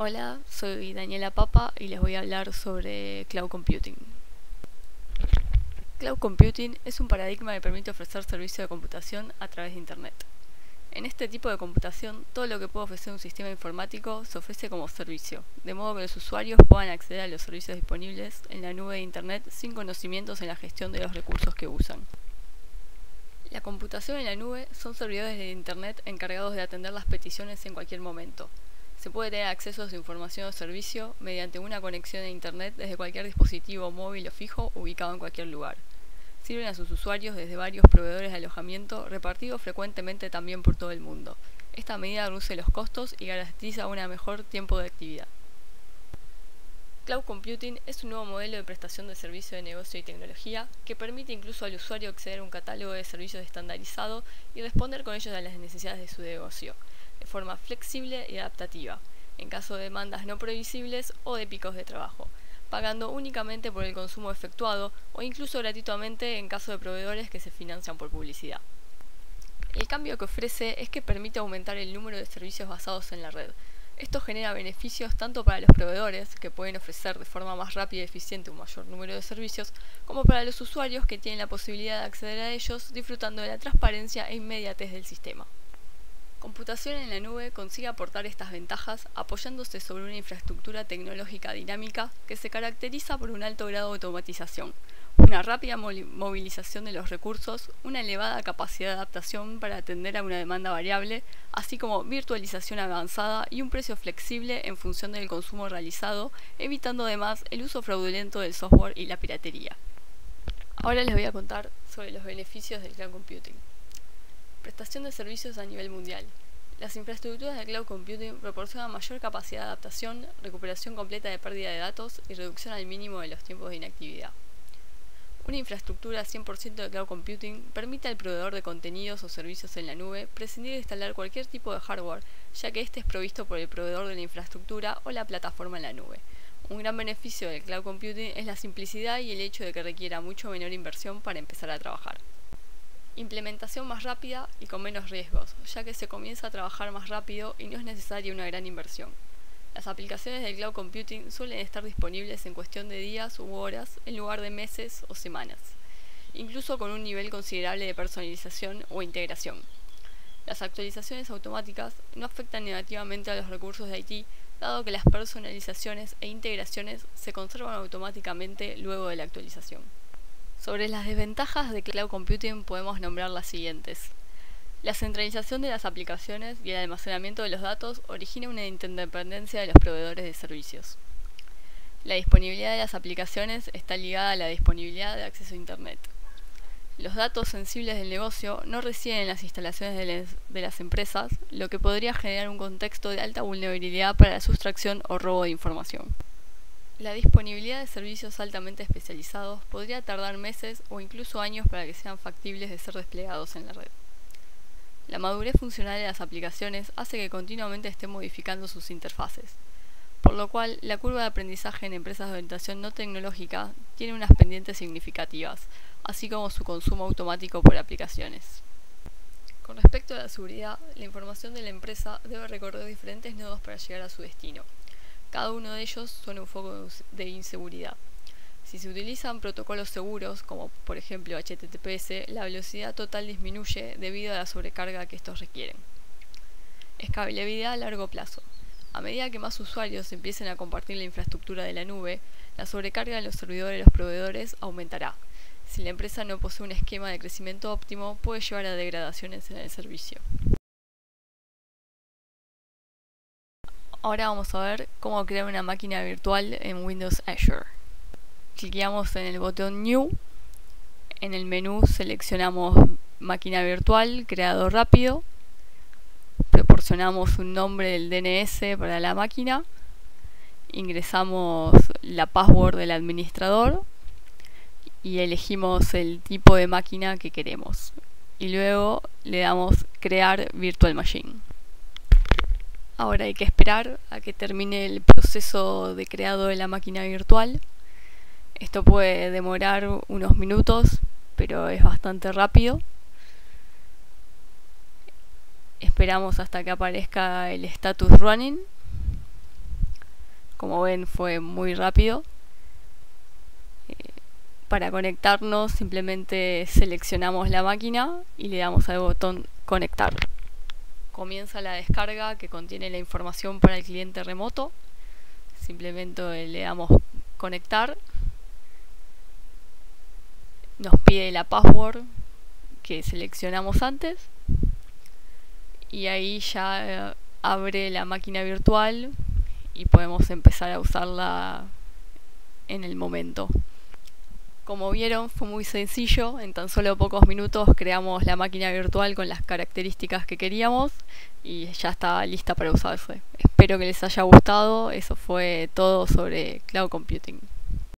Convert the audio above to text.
Hola, soy Daniela Papa y les voy a hablar sobre Cloud Computing. Cloud Computing es un paradigma que permite ofrecer servicio de computación a través de Internet. En este tipo de computación, todo lo que puede ofrecer un sistema informático se ofrece como servicio, de modo que los usuarios puedan acceder a los servicios disponibles en la nube de Internet sin conocimientos en la gestión de los recursos que usan. La computación en la nube son servidores de Internet encargados de atender las peticiones en cualquier momento, se puede tener acceso a su información o servicio mediante una conexión a Internet desde cualquier dispositivo móvil o fijo ubicado en cualquier lugar. Sirven a sus usuarios desde varios proveedores de alojamiento repartidos frecuentemente también por todo el mundo. Esta medida reduce los costos y garantiza un mejor tiempo de actividad. Cloud Computing es un nuevo modelo de prestación de servicio de negocio y tecnología que permite incluso al usuario acceder a un catálogo de servicios estandarizado y responder con ellos a las necesidades de su negocio de forma flexible y adaptativa, en caso de demandas no previsibles o de picos de trabajo, pagando únicamente por el consumo efectuado o incluso gratuitamente en caso de proveedores que se financian por publicidad. El cambio que ofrece es que permite aumentar el número de servicios basados en la red. Esto genera beneficios tanto para los proveedores, que pueden ofrecer de forma más rápida y eficiente un mayor número de servicios, como para los usuarios, que tienen la posibilidad de acceder a ellos disfrutando de la transparencia e inmediatez del sistema. Computación en la nube consigue aportar estas ventajas apoyándose sobre una infraestructura tecnológica dinámica que se caracteriza por un alto grado de automatización, una rápida movilización de los recursos, una elevada capacidad de adaptación para atender a una demanda variable, así como virtualización avanzada y un precio flexible en función del consumo realizado, evitando además el uso fraudulento del software y la piratería. Ahora les voy a contar sobre los beneficios del cloud computing. Prestación de servicios a nivel mundial. Las infraestructuras de cloud computing proporcionan mayor capacidad de adaptación, recuperación completa de pérdida de datos y reducción al mínimo de los tiempos de inactividad. Una infraestructura 100% de cloud computing permite al proveedor de contenidos o servicios en la nube prescindir de instalar cualquier tipo de hardware, ya que éste es provisto por el proveedor de la infraestructura o la plataforma en la nube. Un gran beneficio del cloud computing es la simplicidad y el hecho de que requiera mucho menor inversión para empezar a trabajar. Implementación más rápida y con menos riesgos, ya que se comienza a trabajar más rápido y no es necesaria una gran inversión. Las aplicaciones del cloud computing suelen estar disponibles en cuestión de días u horas en lugar de meses o semanas, incluso con un nivel considerable de personalización o integración. Las actualizaciones automáticas no afectan negativamente a los recursos de IT, dado que las personalizaciones e integraciones se conservan automáticamente luego de la actualización. Sobre las desventajas de Cloud Computing podemos nombrar las siguientes. La centralización de las aplicaciones y el almacenamiento de los datos origina una interdependencia de los proveedores de servicios. La disponibilidad de las aplicaciones está ligada a la disponibilidad de acceso a Internet. Los datos sensibles del negocio no residen en las instalaciones de, las empresas, lo que podría generar un contexto de alta vulnerabilidad para la sustracción o robo de información. La disponibilidad de servicios altamente especializados podría tardar meses o incluso años para que sean factibles de ser desplegados en la red. La madurez funcional de las aplicaciones hace que continuamente estén modificando sus interfaces, por lo cual la curva de aprendizaje en empresas de orientación no tecnológica tiene unas pendientes significativas, así como su consumo automático por aplicaciones. Con respecto a la seguridad, la información de la empresa debe recorrer diferentes nodos para llegar a su destino. Cada uno de ellos son un foco de inseguridad. Si se utilizan protocolos seguros, como por ejemplo HTTPS, la velocidad total disminuye debido a la sobrecarga que estos requieren. Escalabilidad a largo plazo. A medida que más usuarios empiecen a compartir la infraestructura de la nube, la sobrecarga en los servidores de los proveedores aumentará. Si la empresa no posee un esquema de crecimiento óptimo, puede llevar a degradaciones en el servicio. Ahora vamos a ver cómo crear una máquina virtual en Windows Azure. Cliqueamos en el botón New. En el menú seleccionamos máquina virtual, creado rápido. Proporcionamos un nombre del DNS para la máquina. Ingresamos la password del administrador y elegimos el tipo de máquina que queremos. Y luego le damos crear virtual machine. Ahora hay que esperar a que termine el proceso de creado de la máquina virtual. Esto puede demorar unos minutos, pero es bastante rápido. Esperamos hasta que aparezca el status running. Como ven fue muy rápido. Eh, para conectarnos simplemente seleccionamos la máquina y le damos al botón conectar. Comienza la descarga que contiene la información para el cliente remoto. Simplemente le damos conectar. Nos pide la password que seleccionamos antes. Y ahí ya eh, abre la máquina virtual y podemos empezar a usarla en el momento. Como vieron fue muy sencillo, en tan solo pocos minutos creamos la máquina virtual con las características que queríamos y ya está lista para usarse. Espero que les haya gustado, eso fue todo sobre cloud computing.